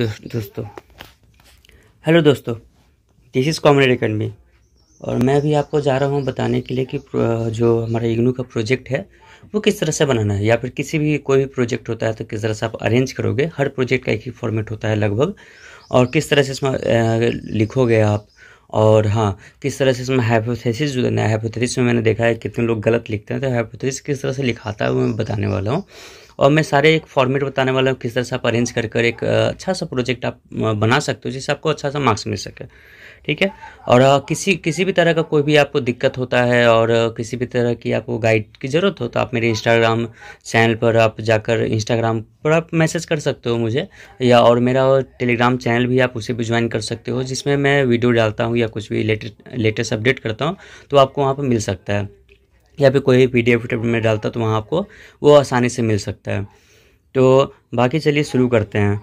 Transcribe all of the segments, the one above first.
दोस्तों हेलो दोस्तों। This is comedy academy और मैं भी आपको जा रहा हूँ बताने के लिए कि जो हमारा इग्नू का प्रोजेक्ट है, वो किस तरह से बनाना है? या फिर किसी भी, कोई भी प्रोजेक्ट होता है तो किस तरह से आप अरेंज करोगे? हर प्रोजेक्ट का एक ही फॉर्मेट होता है लगभग। और किस तरह से इसमें लिखोगे आप? और हाँ किस तरह से इसमें हाइपोथेसिस जो देना है हाइपोथेसिस में मैंने देखा है, कितने लोग गलत लिखते हैं तो हाइपोथेसिस किस तरह से लिखाता है, वो मैं बताने वाला हूँ। और मैं सारे एक फॉर्मेट बताने वाला हूँ, किस तरह से आप अरेंज कर कर एक अच्छा सा प्रोजेक्ट आप बना सकते हो, जिससे आपको अच्छा सा मार्क्स मिल सके। ठीक है? और किसी किसी भी तरह का कोई भी आपको दिक्कत होता है और किसी भी तरह की आपको गाइड की ज़रूरत हो तो आप मेरे इंस्टाग्राम चैनल पर आप जाकर इंस्टाग्राम पर आप मैसेज कर सकते हो मुझे, या और मेरा टेलीग्राम चैनल भी आप उसे भी ज्वाइन कर सकते हो, जिसमें मैं वीडियो डालता हूँ या कुछ भी लेटेस्ट लेटेस्ट अपडेट करता हूँ तो आपको वहाँ पर मिल सकता है। या फिर कोई पी डी एफ़ में डालता तो वहाँ आपको वो आसानी से मिल सकता है। तो बाकी चलिए शुरू करते हैं।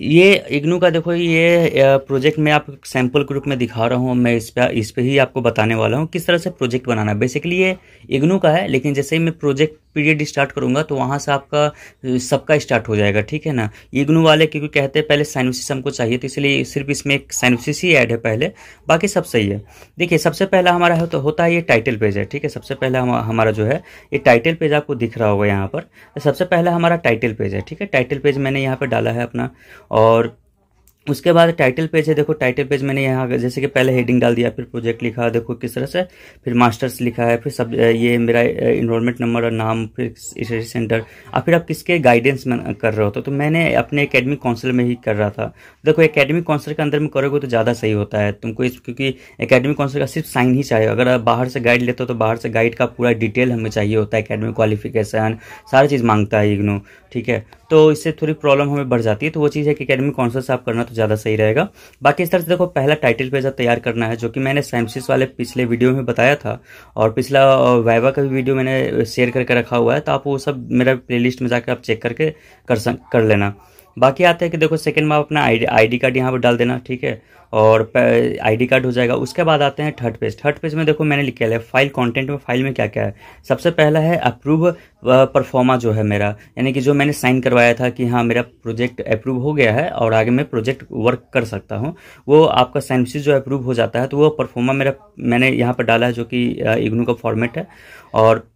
ये इग्नू का देखो, ये प्रोजेक्ट मैं आप सैंपल रूप में दिखा रहा हूँ, मैं इस पर इस पर ही आपको बताने वाला हूँ किस तरह से प्रोजेक्ट बनाना है। बेसिकली ये इग्नू का है, लेकिन जैसे ही मैं प्रोजेक्ट पीरियड स्टार्ट करूँगा तो वहाँ से आपका सबका स्टार्ट हो जाएगा ठीक है ना? इग्नू वाले क्योंकि कहते हैं पहले साइनोसिस हमको चाहिए तो इसलिए सिर्फ़ इसमें एक साइनोसिस ही ऐड है पहले बाकी सब सही है। देखिए सबसे पहला हमारा है तो होता है ये टाइटल पेज है ठीक है? सबसे पहला हम, हमारा जो है ये टाइटल पेज आपको दिख रहा होगा यहाँ पर। सबसे पहला हमारा टाइटल पेज है ठीक है? टाइटल पेज मैंने यहाँ पर डाला है अपना और उसके बाद टाइटल पेज है देखो टाइटल पेज मैंने यहाँ जैसे कि पहले हेडिंग डाल दिया फिर प्रोजेक्ट लिखा देखो किस तरह से फिर मास्टर्स लिखा है फिर सब ये मेरा इनरोलमेंट नंबर और नाम फिर स्टडी सेंटर और फिर आप किसके गाइडेंस में कर रहे हो? तो, तो मैंने अपने एकेडमिक काउंसिल में ही कर रहा था। देखो एकेडमिक काउंसिल के अंदर में करोगे तो ज़्यादा सही होता है। तुमको इस क्योंकि एकेडमिक काउंसिल का सिर्फ़ साइन ही चाहिए। अगर आप बाहर से गाइड लेते हो तो बाहर से गाइड का पूरा डिटेल हमें चाहिए होता है। एकेडमिक क्वालिफिकेशन सारी चीज़ माँगता है इग्नू ठीक है? तो इससे थोड़ी प्रॉब्लम हमें बढ़ जाती है। तो वो चीज़ है कि अकेडमी कौन से आप करना तो ज़्यादा सही रहेगा। बाकी इस तरह से देखो, पहला टाइटल पेज आप तैयार करना है, जो कि मैंने साइंसिस वाले पिछले वीडियो में बताया था, और पिछला वाइवा का भी वीडियो मैंने शेयर करके रखा हुआ है तो आप वो सब मेरा प्ले में जाकर आप चेक करके कर कर लेना। बाकी आता है कि देखो सेकंड में आप अपना आई डी कार्ड यहाँ पर डाल देना, ठीक है? और आईडी कार्ड हो जाएगा। उसके बाद आते हैं थर्ड पेज थर्ड पेज में देखो मैंने लिखा है फ़ाइल कंटेंट में फ़ाइल में क्या क्या है? सबसे पहला है अप्रूव परफॉर्मा जो है मेरा। यानी कि जो मैंने साइन करवाया था कि हाँ मेरा प्रोजेक्ट अप्रूव हो गया है और आगे मैं प्रोजेक्ट वर्क कर सकता हूँ, वो आपका साइंसिस जो अप्रूव हो जाता है तो वो परफॉर्मा मेरा, मैंने यहाँ पर डाला है जो कि इग्नू का फॉर्मेट है। और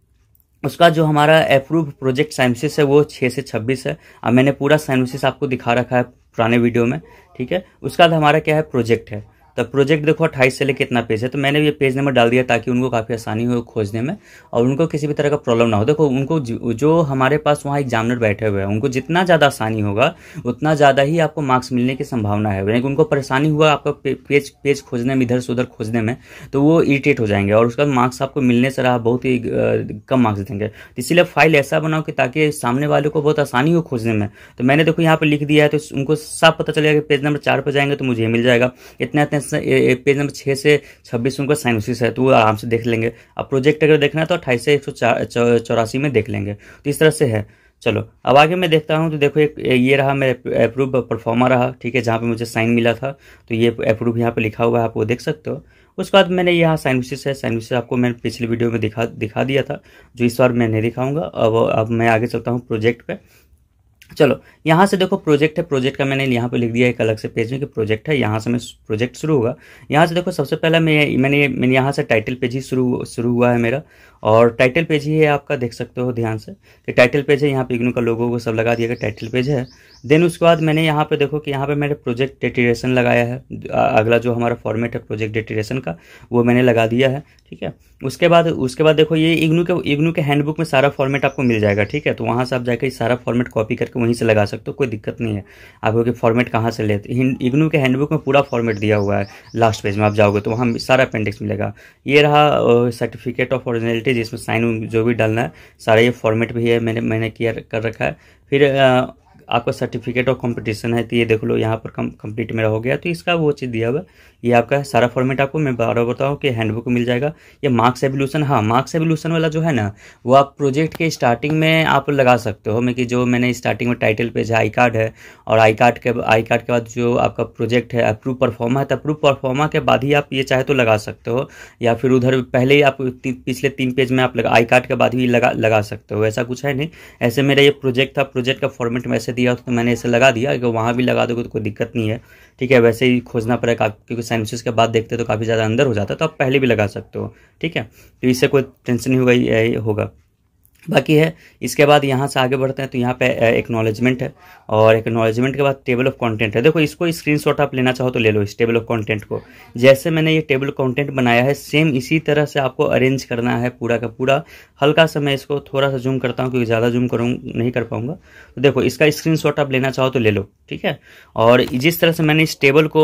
उसका जो हमारा अप्रूव प्रोजेक्ट साइंसिस है, वो छः से छब्बीस है। अब मैंने पूरा साइंसिस आपको दिखा रखा है पुराने वीडियो में, ठीक है? उसका हमारा क्या है? प्रोजेक्ट है। तो प्रोजेक्ट देखो अट्ठाईस से लेकर कितना पेज है तो मैंने ये पेज नंबर डाल दिया ताकि उनको काफ़ी आसानी हो खोजने में और उनको किसी भी तरह का प्रॉब्लम ना हो। देखो, उनको जो हमारे पास वहाँ एग्जामिनर बैठे हुए हैं, उनको जितना ज़्यादा आसानी होगा, उतना ज़्यादा ही आपको मार्क्स मिलने की संभावना है। यानी कि उनको परेशानी हुआ आपका पेज पेज खोजने में इधर से उधर खोजने में तो वो इरीटेट हो जाएँगे और उसका मार्क्स आपको मिलने से रहा बहुत ही कम मार्क्स देंगे। तो इसीलिए फ़ाइल ऐसा बनाओ कि ताकि सामने वाले को बहुत आसानी हो खोजने में। तो मैंने देखो यहाँ पर लिख दिया है तो उनको साफ़ पता चलेगा कि पेज नंबर चार पर जाएँगे तो मुझे मिल जाएगा। इतना इतने पेज नंबर छः से छब्बीस उनका साइनोसिस है तो वो आराम से देख लेंगे। अब प्रोजेक्ट अगर देखना है तो अट्ठाईस से एक सौ चौरासी में देख लेंगे। तो इस तरह से है। चलो, अब आगे मैं देखता हूँ तो देखो एक ये रहा मेरा अप्रूव परफॉर्मर रहा, ठीक है, जहाँ पे मुझे साइन मिला था। तो ये अप्रूव यहाँ पे लिखा हुआ है, आप वो देख सकते हो। उसके बाद मैंने यहाँ साइनोसिस है साइनोसिस आपको मैंने पिछले वीडियो में दिखा दिखा दिया था, जो इस बार मैं नहीं दिखाऊँगा। अब अब मैं आगे चलता हूँ प्रोजेक्ट पे। चलो, यहाँ से देखो प्रोजेक्ट है प्रोजेक्ट का मैंने यहाँ पे लिख दिया एक अलग से पेज में कि प्रोजेक्ट है, यहाँ से मैं प्रोजेक्ट शुरू होगा। यहाँ से देखो, सबसे पहला मैं, मैंने मैंने यहाँ से टाइटल पेज ही शुरू शुरू हुआ है मेरा। और टाइटल पेज ही है आपका, देख सकते हो ध्यान से कि टाइटल पेज है, यहाँ पे इग्नू का लोगों को सब लगा दिया गया टाइटल पेज है। देन उसके बाद मैंने यहाँ पे देखो कि यहाँ पे मैंने प्रोजेक्ट डेटिरेशन लगाया है। अगला जो हमारा फॉर्मेट है प्रोजेक्ट डेटिरेशन का, वो मैंने लगा दिया है, ठीक है? उसके बाद उसके बाद देखो ये इग्नू के इग्नू के हैंडबुक में सारा फॉर्मेट आपको मिल जाएगा, ठीक है? तो वहाँ से आप जाकर सारा फॉर्मेट कॉपी करके वहीं से लगा सकते हो, कोई दिक्कत नहीं है। आपको कि फॉर्मेट कहाँ से लेते इग्नू के हैंडबुक में पूरा फॉर्मेट दिया हुआ है लास्ट पेज में आप जाओगे तो वहाँ सारा अपेंडिक्स मिलेगा। ये रहा सर्टिफिकेट ऑफ़ ओरिजिनलिटी जिसमें साइन जो भी डालना है, सारा ये फॉर्मेट भी है मैंने मैंने किया, कर रखा है। फिर आपका सर्टिफिकेट ऑफ़ कंपटीशन है तो ये देख लो, यहाँ पर कम कंप्लीट मेरा हो गया। तो इसका वो चीज़ दिया हुआ, ये आपका सारा फॉर्मेट आपको मैं बार बार बताऊँ कि हैंडबुक मिल जाएगा। ये मार्क्स एवोल्यूशन हाँ मार्क्स एवोल्यूशन वाला जो है ना, वो आप प्रोजेक्ट के स्टार्टिंग में आप लगा सकते हो। मैं कि जो मैंने स्टार्टिंग में टाइटल पेज है आई कार्ड है, और आई कार्ड के आई कार्ड के बाद जो आपका प्रोजेक्ट है अप्रूव परफॉर्मा है तो अप्रूव परफॉर्मा के बाद ही आप ये चाहे तो लगा सकते हो। या फिर उधर पहले ही आप पिछले तीन पेज में आप लगा आई कार्ड के बाद ही लगा लगा सकते हो। ऐसा कुछ है नहीं। ऐसे मेरा ये प्रोजेक्ट था प्रोजेक्ट का फॉर्मेट मैं ऐसे दिया तो मैंने इसे लगा दिया अगर वहाँ भी लगा दोगे तो कोई दिक्कत नहीं है। ठीक है, वैसे ही खोजना पड़ेगा क्योंकि साइनसिस के बाद देखते तो काफ़ी ज़्यादा अंदर हो जाता है तो आप पहले भी लगा सकते हो। ठीक है तो इससे कोई टेंशन नहीं होगा होगा। बाकी है। इसके बाद यहाँ से आगे बढ़ते हैं तो यहाँ पे एक्नॉलेजमेंट है। और एक्नॉलेजमेंट के बाद टेबल ऑफ़ कंटेंट है। देखो, इसको स्क्रीनशॉट आप लेना चाहो तो ले लो इस टेबल ऑफ़ कंटेंट को। जैसे मैंने ये टेबल कंटेंट बनाया है सेम इसी तरह से आपको अरेंज करना है पूरा का पूरा। हल्का सा मैं इसको थोड़ा सा जूम करता हूँ, क्योंकि ज़्यादा जूम करूँ, नहीं कर पाऊँगा। तो देखो, इसका स्क्रीन आप लेना चाहो तो ले लो, ठीक है? और जिस तरह से मैंने इस टेबल को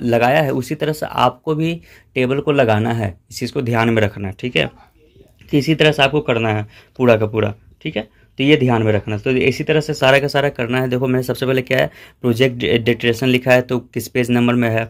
लगाया है, उसी तरह से आपको भी टेबल को लगाना है। इस चीज़ को ध्यान में रखना है ठीक है? इसी तरह से आपको करना है पूरा का पूरा ठीक है? तो ये ध्यान में रखना। तो इसी तरह से सारा का सारा करना है। देखो, मैंने सबसे पहले क्या है प्रोजेक्ट डिटेशन लिखा है तो किस पेज नंबर में है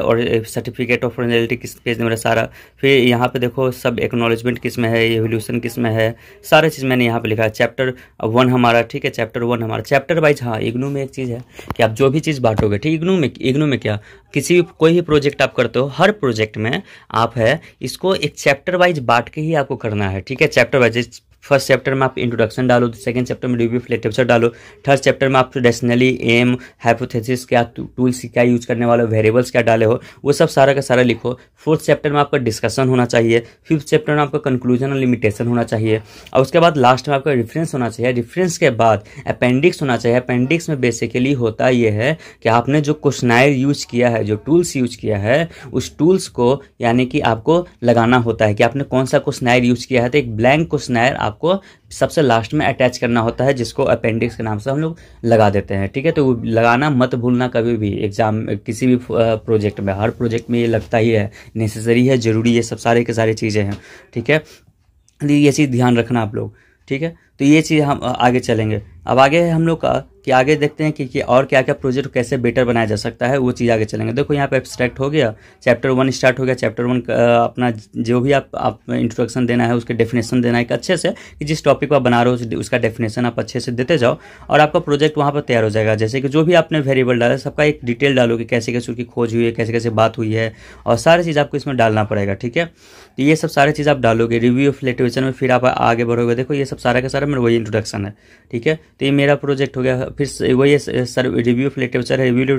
और सर्टिफिकेट ऑफ़ ओरिजिनलिटी किस पेज नंबर है सारा। फिर यहाँ पे देखो, सब एक्नॉलेजमेंट किसमें है एवोल्यूशन किसमें है, सारा चीज़ मैंने यहाँ पे लिखा है। चैप्टर वन हमारा, ठीक है? चैप्टर वन हमारा। चैप्टर वाइज हाँ इग्नू में एक चीज़ है कि आप जो भी चीज़ बांटोगे, ठीक इग्नू में इग्नू में क्या, किसी भी, कोई भी प्रोजेक्ट आप करते हो, हर प्रोजेक्ट में आप है, इसको एक चैप्टर वाइज बांट के ही आपको करना है, ठीक है? चैप्टर वाइज फ़र्स्ट चैप्टर में आप इंट्रोडक्शन डालो सेकंड चैप्टर में रिव्यू लेक्चर डालो थर्ड चैप्टर में आप ट्रेडिशनली एम हाइपोथेसिस क्या टूल्स क्या यूज़ करने वाले वेरिएबल्स क्या डाले हो, वो सब सारा का सारा लिखो। फोर्थ चैप्टर में आपका डिस्कशन होना चाहिए फिफ्थ चैप्टर में आपका कंक्लूजन और लिमिटेशन होना चाहिए। और उसके बाद लास्ट में आपका रेफरेंस होना चाहिए। रेफरेंस के बाद अपेंडिक्स होना चाहिए। अपेंडिक्स में बेसिकली होता यह है कि आपने जो क्वेश्चनायर यूज़ किया है, जो टूल्स यूज़ किया है, उस टूल्स को यानी कि आपको लगाना होता है कि आपने कौन सा क्वेश्चनायर यूज़ किया है। तो एक ब्लैंक क्वेश्चनायर आपको सबसे लास्ट में अटैच करना होता है, जिसको अपेंडिक्स के नाम से हम लोग लगा देते हैं, ठीक है? तो लगाना मत भूलना कभी भी। एग्ज़ाम किसी भी प्रोजेक्ट में, हर प्रोजेक्ट में ये लगता ही है नेसेसरी है, ज़रूरी है, सब सारे के सारे चीज़ें हैं, ठीक है? ये चीज़ ध्यान रखना आप लोग, ठीक है? तो ये चीज़ हम आगे चलेंगे। अब आगे हम लोग का कि आगे देखते हैं कि, कि और क्या क्या प्रोजेक्ट कैसे बेटर बनाया जा सकता है वो चीज़ आगे चलेंगे। देखो यहाँ पे एब्स्ट्रैक्ट हो गया चैप्टर वन स्टार्ट हो गया चैप्टर वन अपना जो भी आप आप इंट्रोडक्शन देना है उसके डेफिनेशन देना है एक अच्छे से कि जिस टॉपिक आप बना रहे हो उसका डेफिनेशन आप अच्छे से देते जाओ और आपका प्रोजेक्ट वहाँ पर तैयार हो जाएगा। जैसे कि जो भी आपने वेरिएबल डाला सबका एक डिटेल डालो कि कैसे कैसे उसकी खोज हुई है कैसे कैसे बात हुई है और सारी चीज़ आपको इसमें डालना पड़ेगा ठीक है? तो ये सब सारी चीज़ आप डालोगे रिव्यू ऑफ़ लिटरेचर में फिर आप आगे बढ़ोगे। देखो ये सब सारा का सारा मेरा वही इंट्रोडक्शन है ठीक है? तो ये मेरा प्रोजेक्ट हो गया फिर वही सर रिव्यू ऑफ़ लिटरेचर है। रिव्यू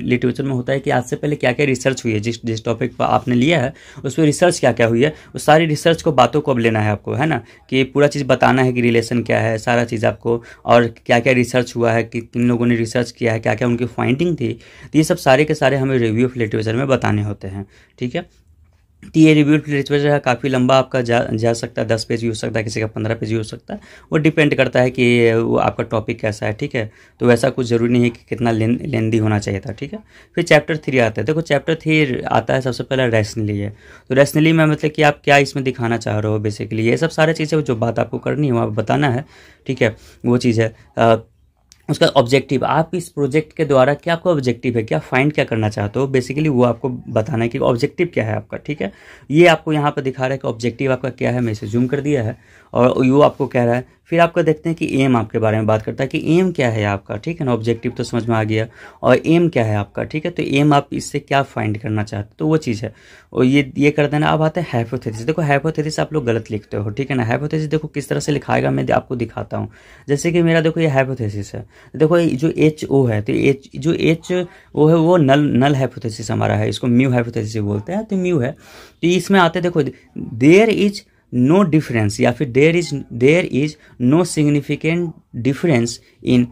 लिटरेचर में होता है कि आज से पहले क्या क्या रिसर्च हुई है, जिस जिस टॉपिक पर आपने लिया है उस पर रिसर्च क्या क्या हुई है, उस सारी रिसर्च को, बातों को अब लेना है आपको, है ना? कि पूरा चीज़ बताना है कि रिलेशन क्या है, सारा चीज़ आपको, और क्या क्या रिसर्च हुआ है, कि किन लोगों ने रिसर्च किया है क्या क्या उनकी फाइंडिंग थी तो ये सब सारे के सारे हमें रिव्यू ऑफ़ लिटरेचर में बताने होते हैं, ठीक है? तो ये रिव्यू लिटरेचर है काफ़ी लंबा आपका जा जा सकता है, दस पेज भी हो सकता है, किसी का पंद्रह पेज भी हो सकता है। वो डिपेंड करता है कि वो आपका टॉपिक कैसा है, ठीक है? तो वैसा कुछ ज़रूरी नहीं है कि कितना लेंदी होना चाहिए था, ठीक है? फिर चैप्टर थ्री आता है। देखो चैप्टर थ्री आता है, सबसे पहले रैशनली है। तो रैशनली में मतलब कि आप क्या इसमें दिखाना चाह रहे हो बेसिकली ये सब सारे चीज़ें, जो बात आपको करनी है वो बताना है, ठीक है? वो चीज़ है। उसका ऑब्जेक्टिव आप इस प्रोजेक्ट के द्वारा क्या आपका ऑब्जेक्टिव है? क्या फाइंड क्या करना चाहते हो? बेसिकली वो आपको बताना है कि ऑब्जेक्टिव क्या है आपका, ठीक है? ये आपको यहाँ पर दिखा रहा है कि ऑब्जेक्टिव आपका क्या है मैं इसे जूम कर दिया है। और यू आपको कह रहा है फिर आपका देखते हैं कि एम आपके बारे में बात करता है कि एम क्या है आपका, ठीक है ना? ऑब्जेक्टिव तो समझ में आ गया। और एम क्या है आपका, ठीक है? तो एम आप इससे क्या फाइंड करना चाहते तो वो चीज़ है। और ये ये कर देना, अब आता है हाइपोथेसिस देखो हाइपोथेसिस आप लोग गलत लिखते हो, ठीक है ना? हाइपोथेसिस देखो किस तरह से लिखाएगा, मैं आपको दिखाता हूँ। जैसे कि मेरा देखो ये हाइपोथेसिस है। देखो जो एच ओ है तो एच जो एच ओ है, वो नल नल हाइपोथेसिस हमारा है। इसको म्यू हाइपोथेसिस बोलते हैं तो म्यू है। तो इसमें आते देखो देयर इज़ नो डिफरेंस या फिर there is there is no significant difference in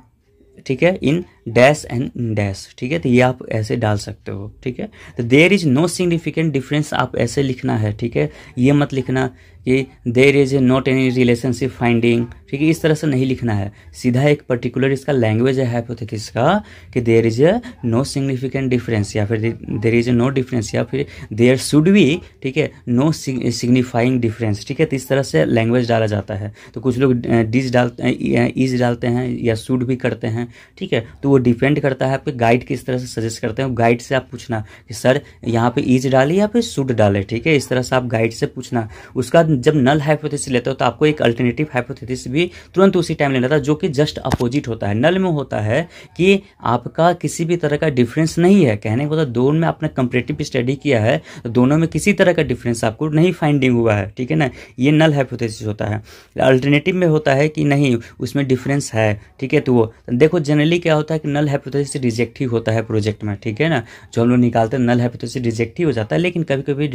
ठीक है इन डैश एंड डैश ठीक है तो ये आप ऐसे डाल सकते हो, ठीक है? तो there is no significant difference आप ऐसे लिखना है, ठीक है? ये मत लिखना कि there is not any relationship finding ठीक है, इस तरह से नहीं लिखना है। सीधा एक पर्टिकुलर इसका लैंग्वेज है हाइपोथेसिस का, कि there is no significant difference या फिर देर इज़ नो डिफरेंस या फिर देर शुड बी ठीक है नो सिग्निफाइंग डिफरेंस ठीक है तो इस तरह से लैंग्वेज डाला जाता है। तो कुछ लोग डिज डालते ईज डालते हैं, या शुड भी करते हैं। ठीक है तो वो डिपेंड करता है आपके गाइड किस तरह से सजेस्ट करते हैं। गाइड से आप पूछना कि सर यहाँ पे ईज डाले या फिर शुड डाले? ठीक है, इस तरह से आप गाइड से पूछना। उसका जब नल हाइपोथेसिस लेते हो तो आपको एक अल्टरनेटिव हाइपोथेसिस भी भी तुरंत उसी टाइम लेना था, जो कि जस्ट अपोजिट होता है। नल में होता है कि आपका किसी भी तरह का डिफरेंस नहीं है। कहने को मतलब दोनों में आपने कंपेरेटिव स्टडी किया है तो दोनों में किसी तरह का डिफरेंस आपको नहीं फाइंडिंग हुआ है, ठीक है ना? ये नल हाइपोथेसिस होता है। अल्टरनेटिव में होता है कि नहीं, उसमें डिफरेंस है, ठीक है? तो वो, देखो जनरली क्या होता है कि नल हाइपोथेसिस रिजेक्ट ही होता है प्रोजेक्ट में, ठीक है ना? जो हम लोग निकालते हैं नल हाइपोथेसिस रिजेक्ट ही हो जाता है, लेकिन कभी कभी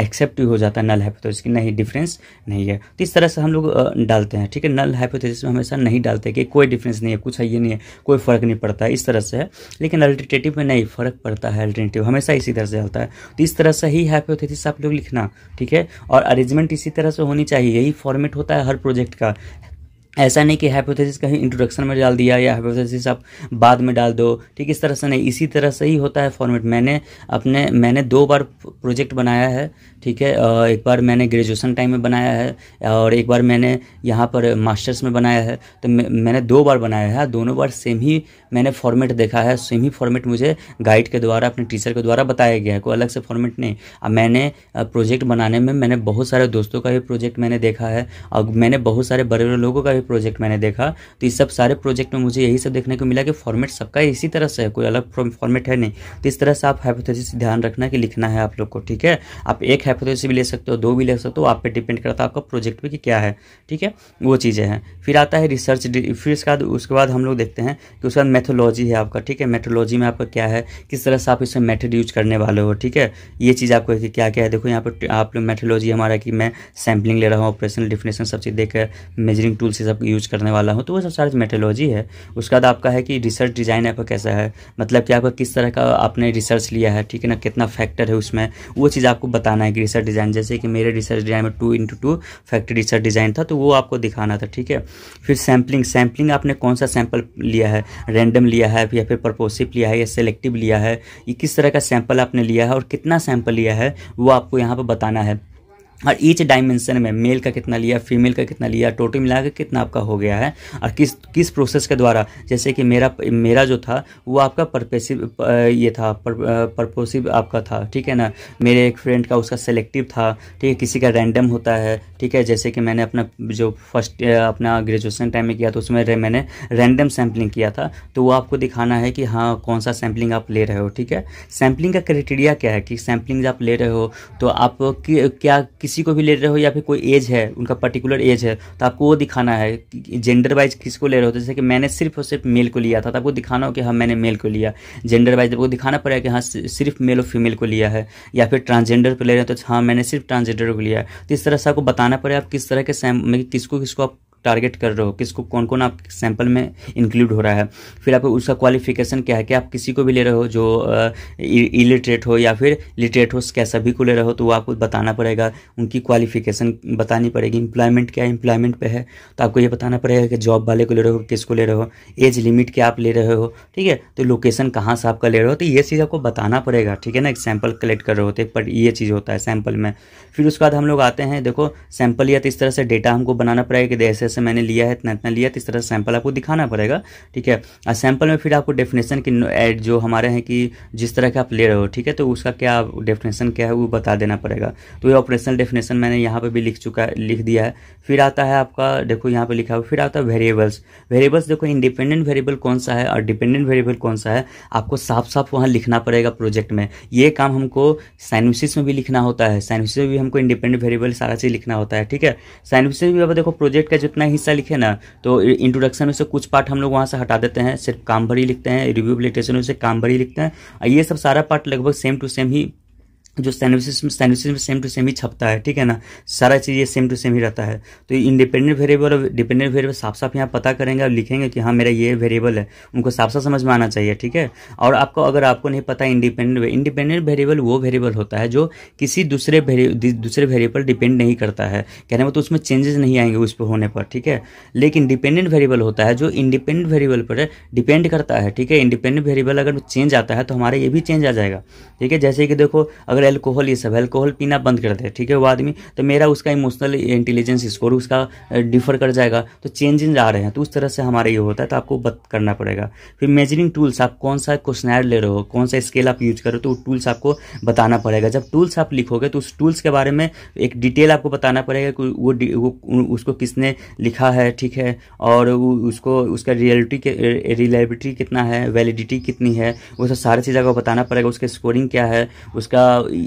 एक्सेप्ट हो जाता है नल हाइपोथेसिस की नहीं डिफरेंस नहीं है। तो इस तरह से हम लोग डालते हैं, ठीक है? नल हाइपोथेसिस में हमेशा नहीं डालते कि कोई डिफरेंस नहीं है, कुछ है ये नहीं है, कोई फ़र्क नहीं पड़ता, इस तरह से है। लेकिन अल्टरनेटिव में नहीं फ़र्क पड़ता है अल्टरनेटिव हमेशा इसी तरह से होता है। तो इस तरह से ही हाइपोथेसिस आप लोग लिखना, ठीक है? और अरेंजमेंट इसी तरह से होनी चाहिए, यही फॉर्मेट होता है हर प्रोजेक्ट का। ऐसा नहीं कि हाइपोथेसिस कहीं इंट्रोडक्शन में डाल दिया या हाइपोथेसिस आप बाद में डाल दो। ठीक, इस तरह से नहीं। इसी तरह से ही होता है फॉर्मेट मैंने अपने, मैंने दो बार प्रोजेक्ट बनाया है, ठीक है। एक बार मैंने ग्रेजुएशन टाइम में बनाया है और एक बार मैंने यहाँ पर मास्टर्स में बनाया है। तो मैंने दो बार बनाया है। दोनों बार सेम ही मैंने फॉर्मेट देखा है सेम ही फॉर्मेट मुझे गाइड के द्वारा, अपने टीचर के द्वारा बताया गया है, कोई अलग से फॉर्मेट नहीं। अब मैंने प्रोजेक्ट बनाने में मैंने बहुत सारे दोस्तों का भी प्रोजेक्ट मैंने देखा है, और मैंने बहुत सारे बड़े बड़े लोगों का भी प्रोजेक्ट मैंने देखा तो इस सब सारे प्रोजेक्ट में मुझे यही सब देखने को मिला कि फॉर्मेट सबका इसी तरह से है, कोई अलग फॉर्मेट है नहीं। तो इस तरह से आप हाइपोथेसिस ध्यान रखना कि लिखना है आप लोग को, ठीक है? आप एक हाइपोथेसिस भी ले सकते हो, दो भी ले सकते हो, आप पे डिपेंड करता है आपका प्रोजेक्ट पे कि क्या है, ठीक है? वो चीज़ें हैं। फिर आता है रिसर्च फिर इसके बाद, उसके बाद हम लोग देखते हैं कि उसके बाद मेथोलॉजी है आपका, ठीक है? मेथोलॉजी में आपका क्या है? किस तरह से आप इसमें मेथड यूज़ करने वाले हो, ठीक है? ये चीज़ आपको क्या क्या है? देखो यहाँ पर आप लोग मेथोलॉजी हमारा कि मैं सैम्पलिंग ले रहा हूँ ऑपरेशनल डिफिनेशन सब चीज़ देकर मेजरिंग टूल से सब यूज़ करने वाला हूँ तो वो सब सारी मेथोलॉजी है। उसके बाद आपका है कि रिसर्च डिज़ाइन आपका कैसा है? मतलब कि आपका किस तरह का आपने रिसर्च लिया है, ठीक है ना? कितना फैक्टर है उसमें? वो चीज़ आपको बताना है कि रिसर्च डिज़ाइन जैसे कि मेरे रिसर्च डिज़ाइन में two into two factor research design था तो वो आपको दिखाना था, ठीक है? फिर सैम्पलिंग सैम्पलिंग आपने कौन सा सैंपल लिया है? रैंडम लिया है, या फिर परपोसिव लिया है, या सेलेक्टिव लिया है, ये किस तरह का सैंपल आपने लिया है और कितना सैंपल लिया है, वो आपको यहाँ पर बताना है। और ईच डायमेंशन में मेल का कितना लिया फीमेल का कितना लिया टोटल मिला के कितना आपका हो गया है और किस किस प्रोसेस के द्वारा? जैसे कि मेरा मेरा जो था वो आपका परपेसिव ये था पर, परपोसिव आपका था ठीक है ना? मेरे एक फ्रेंड का उसका सेलेक्टिव था ठीक है? किसी का रैंडम होता है ठीक है? जैसे कि मैंने अपना जो फ़र्स्ट अपना ग्रेजुएशन टाइम में किया तो उसमें मैंने रैंडम सैम्पलिंग किया था तो वो आपको दिखाना है कि हाँ कौन सा सैम्पलिंग आप ले रहे हो ठीक है? सैम्पलिंग का क्राइटेरिया क्या है कि सैम्पलिंग आप ले रहे हो तो आप क्या किसी को भी ले रहे हो या फिर कोई एज है, उनका पर्टिकुलर एज है तो आपको वो दिखाना है जेंडर वाइज किसको ले रहे हो। जैसे कि मैंने सिर्फ़ और सिर्फ़ मेल को लिया था तो आपको दिखाना हो कि हाँ मैंने मेल को लिया। जेंडर वाइज आपको दिखाना पड़ेगा कि हाँ सिर्फ़ मेल और फीमेल को लिया है, या फिर ट्रांसजेंडर को ले रहे हो तो हाँ मैंने सिर्फ़ ट्रांसजेंडर को लिया है। तो इस तरह से आपको बताना पड़ेगा आप किस तरह के सैम किसको किसको आप टारगेट कर रहे हो? किसको कौन कौन आप सैंपल में इंक्लूड हो रहा है? फिर आप उसका क्वालिफिकेशन क्या है कि आप किसी को भी ले रहे हो जो इलिटरेट हो या फिर लिटरेट हो, क्या सभी को ले रहे हो तो वो आपको बताना पड़ेगा। उनकी क्वालिफिकेशन बतानी पड़ेगी। इंप्लॉयमेंट क्या इंप्लॉयमेंट पे है। तो आपको ये बताना पड़ेगा कि जॉब वाले को ले रहे हो, किसको ले रहे हो? एज लिमिट क्या आप ले रहे हो? ठीक है? तो लोकेशन कहाँ से आपका ले रहे हो? तो ये चीज़ आपको बताना पड़ेगा। ठीक है ना? एक सैंपल कलेक्ट कर रहे होते पर ये चीज़ होता है सैंपल में। फिर उसके बाद हम लोग आते हैं, देखो सैंपल या तो इस तरह से डेटा हमको बनाना पड़ेगा कि ऐसे ऐसे मैंने लिया है, इतना इतना लिया तो इस तरह सैंपल आपको दिखाना पड़ेगा, ठीक है? और सैंपल में फिर आपको डेफिनेशन की एड जो हमारे हैं कि जिस तरह के आप ले रहे हो, ठीक है? तो उसका क्या डेफिनेशन क्या है, वो बता देना पड़ेगा। तो ये ऑपरेशनल डेफिनेशन मैंने यहाँ पर भी लिख चुका लिख दिया है। फिर आता है आपका, देखो यहाँ पे लिखा हुआ, फिर आता है वेरिएबल्स वेरिएबल्स देखो इंडिपेंडेंट वेरिएबल कौन सा है और डिपेंडेंट वेरिएबल कौन सा है, आपको साफ़ साफ़ वहाँ लिखना पड़ेगा प्रोजेक्ट में। ये काम हमको साइनोसिस में भी लिखना होता है। साइनोसिस में भी हमको इंडिपेंडेंट वेरिएबल सारा चीज़ लिखना होता है, ठीक है? साइनोसिस भी अब देखो प्रोजेक्ट का जितना हिस्सा लिखे ना तो इंट्रोडक्शन में से कुछ पार्ट हम लोग वहाँ से हटा देते हैं, सिर्फ़ काम भरी लिखते हैं रिव्यू में से काम भरी लिखते हैं ये सब सारा पार्ट लगभग सेम टू सेम ही जो सैंडविचेस में में सेम टू सेम ही छपता है, ठीक है ना? सारा चीज़ ये सेम टू सेम ही रहता है। तो इंडिपेंडेंट वेरिएबल और डिपेंडेंट वेरिएबल साफ़ साफ़ यहाँ पता करेंगे और लिखेंगे कि हाँ मेरा ये वेरिएबल है। उनको साफ़ साफ़ समझ में आना चाहिए, ठीक है? और आपको अगर आपको नहीं पता इंडिपेंडेंट इंडिपेंडेंट वेरिएबल वो वेरिएबल होता है जो किसी दूसरे दूसरे वेरिएबल डिपेंड नहीं करता है। कहने में तो उसमें चेंजेस नहीं आएँगे उस पर होने पर, ठीक है? लेकिन डिपेंडेंट वेरिएबल होता है जो इंडिपेंडेंट वेरिएबल पर डिपेंड करता है, ठीक है? इंडिपेंडेंट वेरिएबल अगर चेंज आता है तो हमारा ये भी चेंज आ जाएगा, ठीक है? जैसे कि देखो, अगर एल्कोहल ये सब एल्कोहल पीना बंद कर दे ठीक है वो आदमी? तो मेरा उसका इमोशनल इंटेलिजेंस स्कोर उसका डिफर कर जाएगा। तो चेंजेस आ रहे हैं तो उस तरह से हमारा ये होता है तो आपको बत करना पड़ेगा। फिर मेजरिंग टूल्स आप कौन सा क्वेश्चनर ले रहे हो कौन सा स्केल आप यूज़ कर रहे हो तो टूल्स आपको बताना पड़ेगा। जब टूल्स आप लिखोगे तो उस टूल्स के बारे में एक डिटेल आपको बताना पड़ेगा कि वो, वो उसको किसने लिखा है ठीक है और उसको उसका रियलिटी के कितना है वैलिडिटी कितनी है वो सब सारी चीज़ आपको बताना पड़ेगा। उसका स्कोरिंग क्या है उसका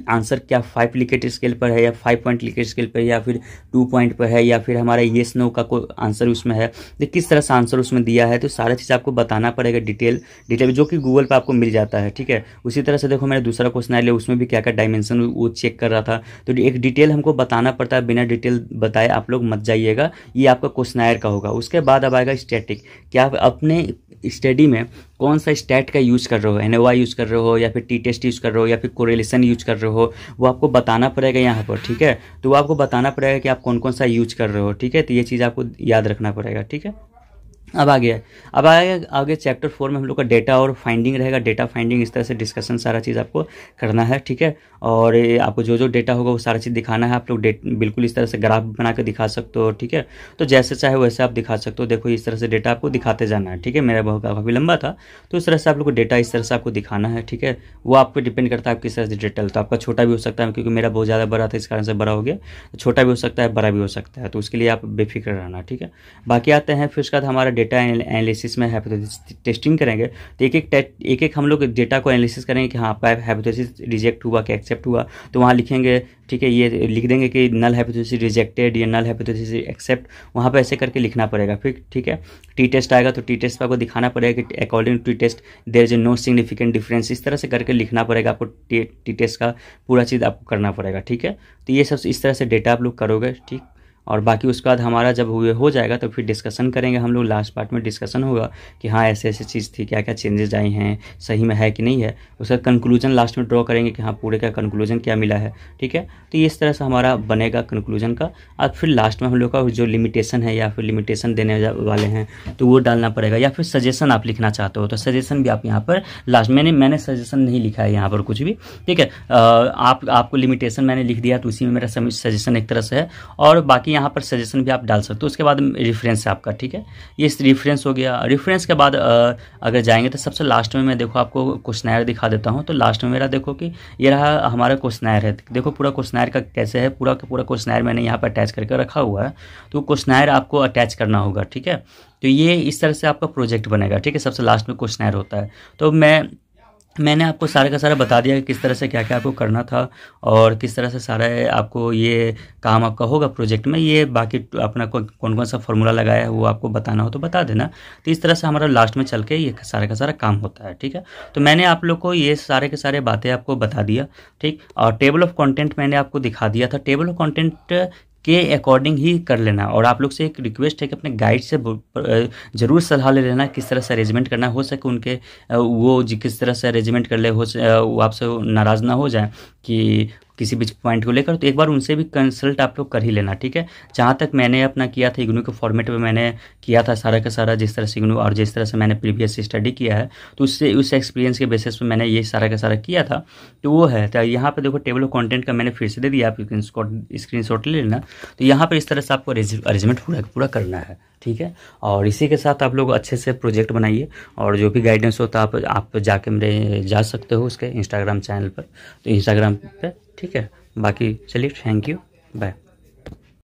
आंसर क्या फाइव लिकेट स्केल पर है या फाइव पॉइंट लिकेट स्केल पर या फिर टू पॉइंट पर है या फिर हमारा येस नो का कोई आंसर उसमें है? तो किस तरह से आंसर उसमें दिया है? तो सारा चीज़ आपको बताना पड़ेगा डिटेल डिटेल जो कि गूगल पर आपको मिल जाता है, ठीक है? उसी तरह से देखो, मैंने दूसरा क्वेश्चन आया, उसमें भी क्या क्या डायमेंशन वो चेक कर रहा था। तो एक डिटेल हमको बताना पड़ता है, बिना डिटेल बताए आप लोग मत जाइएगा, ये आपका क्वेश्चन का होगा। उसके बाद अब आएगा स्टैटिक क्या आप अपने स्टडी में कौन सा स्टैट का यूज़ कर रहे हो? एन यूज़ कर रहे हो या फिर टी टेस्ट यूज़ कर रहे हो या फिर कोरिलेशन यूज़ कर रहे हो? वो आपको बताना पड़ेगा यहाँ पर, ठीक है? तो वो आपको बताना पड़ेगा कि आप कौन कौन सा यूज़ कर रहे हो, ठीक है? तो ये चीज़ आपको याद रखना पड़ेगा, ठीक है? अब आगे है। अब आगे आगे चैप्टर फोर में हम लोग का डेटा और फाइंडिंग रहेगा। डेटा फाइंडिंग इस तरह से डिस्कशन सारा चीज़ आपको करना है, ठीक है? और आपको जो जो डेटा होगा वो सारा चीज़ दिखाना है। आप लोग डेट बिल्कुल इस तरह से ग्राफ बना कर दिखा सकते हो, ठीक है? तो जैसे चाहे वैसे आप दिखा सकते हो। देखो, इस तरह से डेटा आपको दिखाते जाना है, ठीक है? मेरा बहुत काफ़ी लंबा था तो इस तरह से आप लोग को डेटा इस तरह से आपको दिखाना है, ठीक है? वो आप पे डिपेंड करता है आप किस तरह से डेटा तो आपका छोटा भी हो सकता है, क्योंकि मेरा बहुत ज़्यादा बड़ा था, इस कारण से बड़ा हो गया। छोटा भी हो सकता है, बड़ा भी हो सकता है तो उसके लिए आप बेफिक्र रहना, ठीक है? बाकी आते हैं, फिर उसके बाद हमारा डेटा एनालिसिस में हाइपोथेसिस टेस्टिंग करेंगे तो एक एक एक एक हम लोग डेटा को एनालिसिस करेंगे कि हाँ आपका हाइपोथेसिस रिजेक्ट हुआ कि एक्सेप्ट हुआ तो वहाँ लिखेंगे, ठीक है, ये लिख देंगे कि नल हाइपोथेसिस रिजेक्टेड या नल हाइपोथेसिस एक्सेप्ट वहाँ पर ऐसे करके लिखना पड़ेगा, फिर, ठीक है टी टेस्ट आएगा तो टी टेस्ट पर आपको दिखाना पड़ेगा कि according to T test there is no significant difference इस तरह से करके लिखना पड़ेगा आपको टी टेस्ट का, पूरा चीज़ आपको करना पड़ेगा, ठीक है तो ये सब इस तरह से डेटा आप लोग करोगे, ठीक। और बाकी उसके बाद हमारा जब हुए हो जाएगा तो फिर डिस्कशन करेंगे हम लोग। लास्ट पार्ट में डिस्कशन होगा कि हाँ ऐसे ऐसे चीज़ थी, क्या क्या चेंजेस आई हैं, सही में है कि नहीं है। उसका कंक्लूजन लास्ट में ड्रॉ करेंगे कि हाँ पूरे का कंक्लूजन क्या मिला है, ठीक है? तो इस तरह से हमारा बनेगा कंक्लूजन का। और फिर लास्ट में हम लोग का जो लिमिटेशन है या फिर लिमिटेशन देने वाले हैं तो वो डालना पड़ेगा। या फिर सजेशन आप लिखना चाहते हो तो सजेशन भी आप यहाँ पर लास्ट मैंने मैंने सजेशन नहीं लिखा है यहाँ पर कुछ भी, ठीक है? आप आपको लिमिटेशन मैंने लिख दिया तो उसी में मेरा सजेशन एक तरह से है। और बाकी यहाँ पर सजेशन भी आप डाल सकते हो। उसके बाद रेफरेंस है आपका, ठीक है? ये रेफरेंस हो गया। रेफरेंस के बाद अगर जाएँगे तो सबसे लास्ट में मैं देखो आपको क्वेश्चनर दिखा देता हूँ। तो लास्ट में मेरा देखो कि ये रहा हमारा क्वेश्चनर है। देखो पूरा क्वेश्चनर का कैसे है? पूरा का पूरा क्वेश्चनर मैंने यहाँ पर अटैच करके रखा हुआ है। तो क्वेश्चनर आपको अटैच करना होगा, ठीक है? तो ये इस तरह से आपका प्रोजेक्ट बनेगा, ठीक है? सबसे लास्ट में क्वेश्चनर होता है। तो मैं मैंने आपको सारा का सारा बता दिया कि किस तरह से क्या क्या आपको करना था और किस तरह से सारा आपको ये काम आपका होगा प्रोजेक्ट में। ये बाकी अपना कौन कौन सा फॉर्मूला लगाया है वो आपको बताना हो तो बता देना। तो इस तरह से हमारा लास्ट में चल के ये सारा का सारा काम होता है, ठीक है? तो मैंने आप लोग को ये सारे के सारे बातें आपको बता दिया, ठीक? और टेबल ऑफ़ कॉन्टेंट मैंने आपको दिखा दिया था। टेबल ऑफ़ कॉन्टेंट के अकॉर्डिंग ही कर लेना। और आप लोग से एक रिक्वेस्ट है कि अपने गाइड से ज़रूर सलाह ले लेना किस तरह से अरेंजमेंट करना हो सके उनके। वो किस तरह से अरेंजमेंट कर ले, हो वो आपसे नाराज़ ना हो जाए कि किसी भी पॉइंट को लेकर तो एक बार उनसे भी कंसल्ट आप लोग कर ही लेना, ठीक है? जहाँ तक मैंने अपना किया था इग्नू के फॉर्मेट में मैंने किया था सारा का सारा, जिस तरह से इग्नू और जिस तरह से मैंने प्रीवियस स्टडी किया है तो उससे, उस एक्सपीरियंस के बेसिस पर मैंने ये सारा का सारा किया था। तो वो है तो यहाँ पर देखो टेबल ऑफ़ कॉन्टेंट का मैंने फिर से दे दिया, आप स्क्रीन शॉट ले लेना। तो यहाँ पर इस तरह से आपको अरेंजमेंट पूरा पूरा करना है, ठीक है? और इसी के साथ आप लोग अच्छे से प्रोजेक्ट बनाइए, और जो भी गाइडेंस है, आप आप जाके मेरे, जा सकते हो उसके इंस्टाग्राम चैनल पर। तो इंस्टाग्राम पे ठीक है? बाकी चलिए थैंक यू बाय